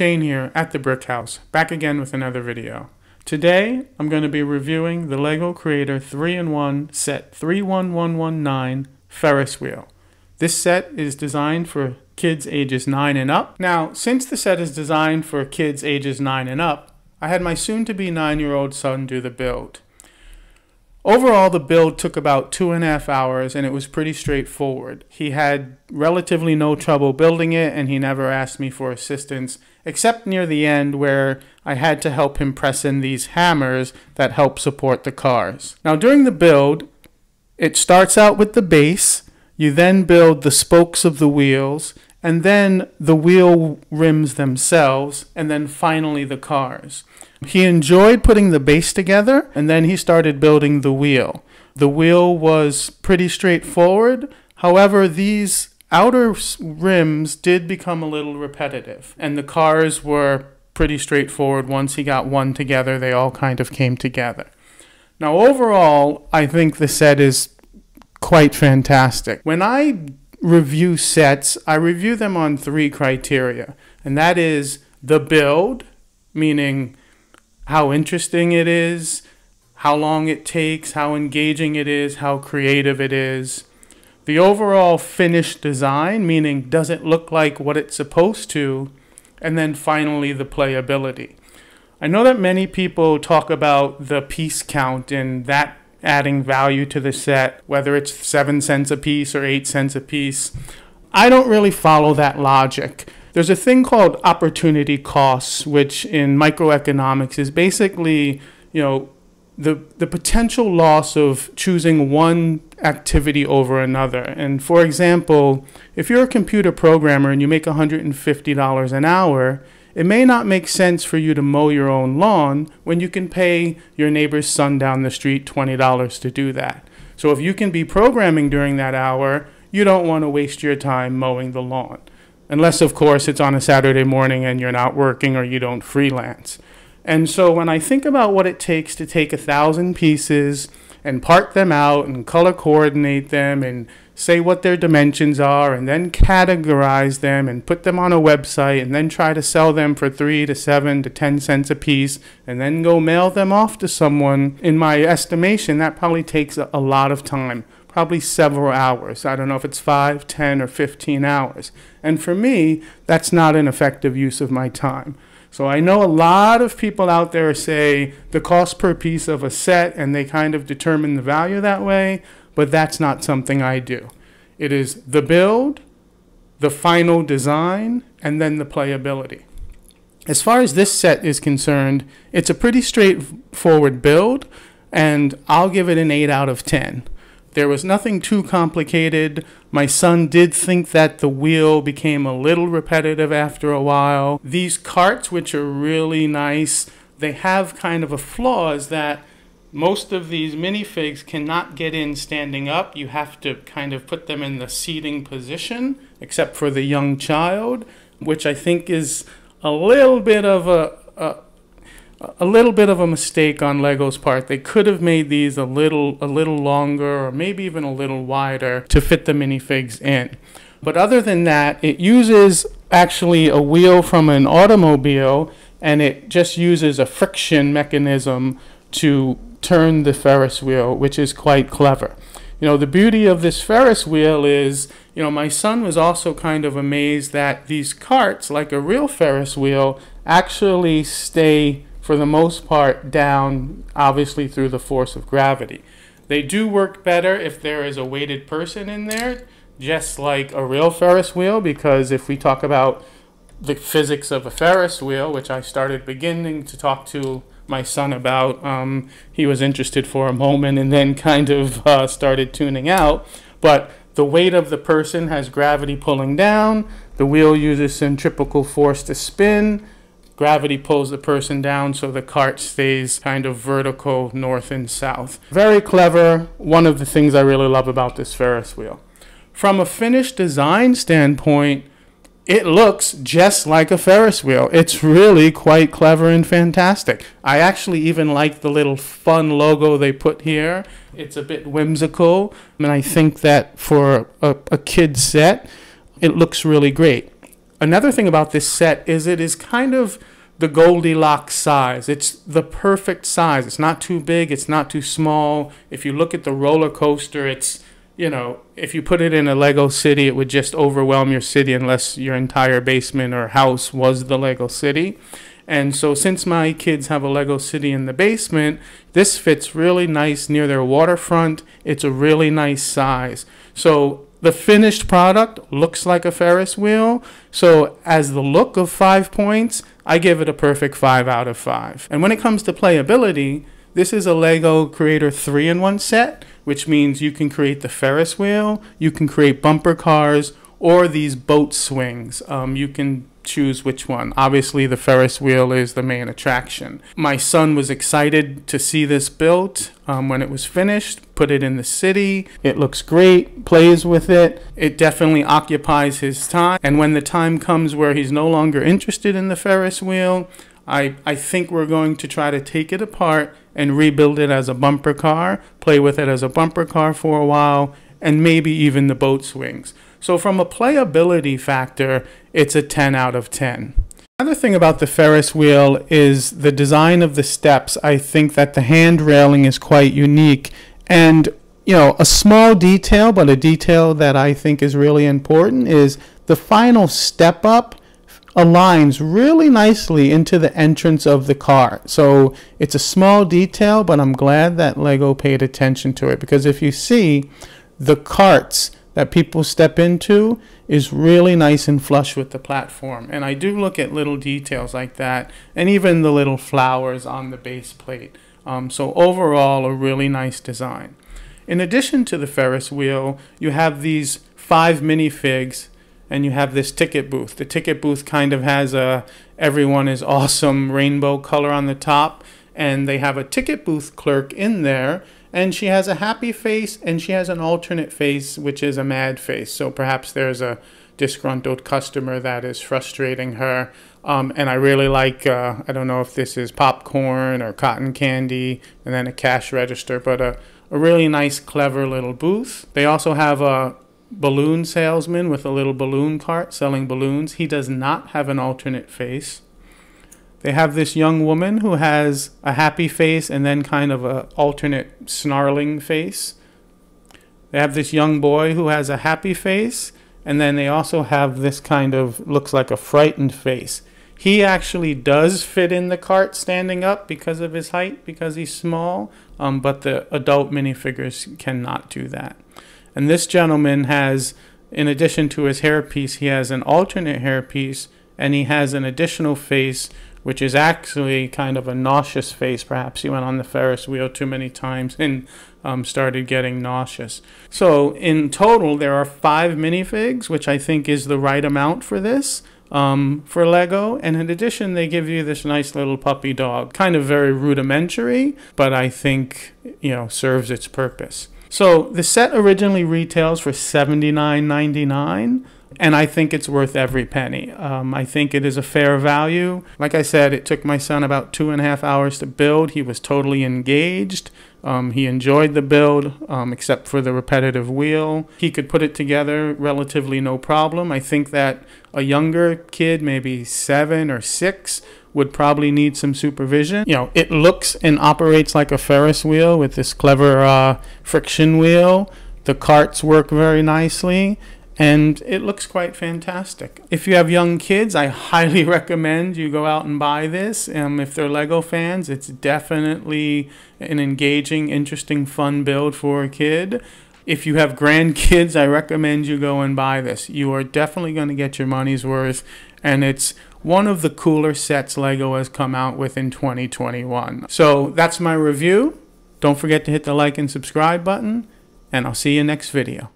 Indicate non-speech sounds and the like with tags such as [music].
Shane here at the BRIC House, back again with another video. Today, I'm going to be reviewing the LEGO Creator 3-in-1 Set 31119 Ferris Wheel. This set is designed for kids ages 9 and up. Now, since the set is designed for kids ages 9 and up, I had my soon-to-be 9-year-old son do the build. Overall, the build took about two and a half hours and it was pretty straightforward. He had relatively no trouble building it and he never asked me for assistance, except near the end where I had to help him press in these hammers that help support the cars. Now, during the build, it starts out with the base, you then build the spokes of the wheels, and then the wheel rims themselves, and then finally the cars. He enjoyed putting the base together, and then he started building the wheel. The wheel was pretty straightforward. However, these outer rims did become a little repetitive, and the cars were pretty straightforward. Once he got one together, they all kind of came together. Now, overall, I think the set is quite fantastic. When I review sets, I review them on three criteria, and that is the build, meaning how interesting it is, how long it takes, how engaging it is, how creative it is. The overall finished design, meaning does it look like what it's supposed to, and then finally the playability. I know that many people talk about the piece count and that adding value to the set, whether it's 7 cents a piece or 8 cents a piece. I don't really follow that logic. There's a thing called opportunity costs, which in microeconomics is basically, you know, the, the potential loss of choosing one activity over another. And for example, if you're a computer programmer and you make $150 an hour, it may not make sense for you to mow your own lawn when you can pay your neighbor's son down the street $20 to do that. So if you can be programming during that hour, you don't want to waste your time mowing the lawn. Unless, of course, it's on a Saturday morning and you're not working or you don't freelance. And so when I think about what it takes to take a thousand pieces and part them out and color coordinate them and say what their dimensions are and then categorize them and put them on a website and then try to sell them for three to seven to ten cents a piece and then go mail them off to someone, in my estimation, that probably takes a, a lot of time. Probably several hours. I don't know if it's five, ten, or 15 hours. And for me, that's not an effective use of my time. So I know a lot of people out there say the cost per piece of a set and they kind of determine the value that way, but that's not something I do. It is the build, the final design, and then the playability. As far as this set is concerned, it's a pretty straightforward build, and I'll give it an 8 out of 10. There was nothing too complicated. My son did think that the wheel became a little repetitive after a while. These carts, which are really nice, they have kind of a flaw is that most of these minifigs cannot get in standing up. You have to kind of put them in the seating position, except for the young child, which I think is a little bit of a, a a little bit of a mistake on Lego's part. They could have made these a little a little longer or maybe even a little wider to fit the minifigs in. But other than that, it uses actually a wheel from an automobile and it just uses a friction mechanism to turn the Ferris wheel, which is quite clever. You know, the beauty of this Ferris wheel is, you know, my son was also kind of amazed that these carts, like a real Ferris wheel, actually stay for the most part, down, obviously through the force of gravity. They do work better if there is a weighted person in there, just like a real Ferris wheel, because if we talk about the physics of a Ferris wheel, which I started beginning to talk to my son about, um, he was interested for a moment and then kind of uh, started tuning out. But the weight of the person has gravity pulling down, the wheel uses centripetal force to spin, Gravity pulls the person down so the cart stays kind of vertical north and south. Very clever. One of the things I really love about this Ferris wheel. From a finished design standpoint, it looks just like a Ferris wheel. It's really quite clever and fantastic. I actually even like the little fun logo they put here. It's a bit whimsical, and I think that for a, a kid set, it looks really great. Another thing about this set is it is kind of the Goldilocks size. It's the perfect size. It's not too big, it's not too small. If you look at the roller coaster, it's, you know, if you put it in a Lego city, it would just overwhelm your city unless your entire basement or house was the Lego city. And so, since my kids have a Lego city in the basement, this fits really nice near their waterfront. It's a really nice size. So, the finished product looks like a Ferris wheel. So, as the look of five points, I give it a perfect five out of five. And when it comes to playability, this is a Lego Creator 3 in 1 set, which means you can create the Ferris wheel, you can create bumper cars, or these boat swings. Um, you can choose which one. Obviously, the Ferris wheel is the main attraction. My son was excited to see this built um, when it was finished, put it in the city. It looks great, plays with it. It definitely occupies his time. And when the time comes where he's no longer interested in the Ferris wheel, I, I think we're going to try to take it apart and rebuild it as a bumper car, play with it as a bumper car for a while, and maybe even the boat swings. So from a playability factor, it's a 10 out of 10. Another thing about the Ferris wheel is the design of the steps. I think that the hand railing is quite unique. And, you know, a small detail, but a detail that I think is really important is the final step up aligns really nicely into the entrance of the car. So it's a small detail, but I'm glad that Lego paid attention to it because if you see the carts that people step into is really nice and flush with the platform. And I do look at little details like that and even the little flowers on the base plate. Um, so overall, a really nice design. In addition to the Ferris wheel, you have these five minifigs and you have this ticket booth. The ticket booth kind of has a everyone is awesome rainbow color on the top and they have a ticket booth clerk in there and she has a happy face and she has an alternate face which is a mad face. So perhaps there's a disgruntled customer that is frustrating her. Um, and i really like uh, i don't know if this is popcorn or cotton candy and then a cash register but a, a really nice clever little booth. They also have a balloon salesman with a little balloon cart selling balloons. He does not have an alternate face they have this young woman who has a happy face and then kind of a alternate snarling face. They have this young boy who has a happy face and then they also have this kind of looks like a frightened face. He actually does fit in the cart standing up because of his height, because he's small, um, but the adult minifigures cannot do that. And this gentleman has, in addition to his hairpiece, he has an alternate hairpiece and he has an additional face which is actually kind of a nauseous face. Perhaps he went on the Ferris wheel too many times and um, started getting nauseous. So, in total, there are five minifigs, which I think is the right amount for this. Um, for Lego, and in addition, they give you this nice little puppy dog, kind of very rudimentary, but I think you know serves its purpose. So the set originally retails for $79.99 and I think it's worth every penny. Um, I think it is a fair value. Like I said, it took my son about two and a half hours to build. He was totally engaged. Um, he enjoyed the build, um, except for the repetitive wheel. He could put it together relatively no problem. I think that a younger kid, maybe seven or six, would probably need some supervision. You know, it looks and operates like a Ferris wheel with this clever uh, friction wheel. The carts work very nicely and it looks quite fantastic. If you have young kids, I highly [laughs] recommend you go out and buy this. Um, if they're Lego fans, it's definitely an engaging, interesting, fun build for a kid. If you have [laughs] grandkids, I recommend you go and buy this. You are definitely going to get your money's worth, and it's one of the cooler sets Lego has come out with in 2021. So that's my review. Don't forget to hit the like and subscribe button, and I'll see you next video.